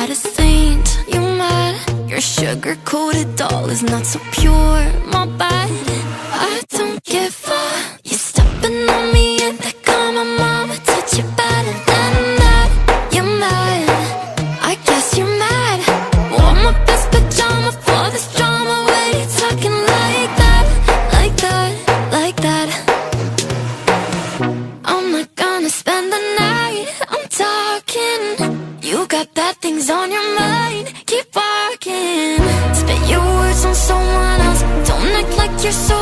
not a saint, you might Your sugar-coated doll is not so pure, my body Bad thing's on your mind. Keep barking. Spit your words on someone else. Don't act like you're so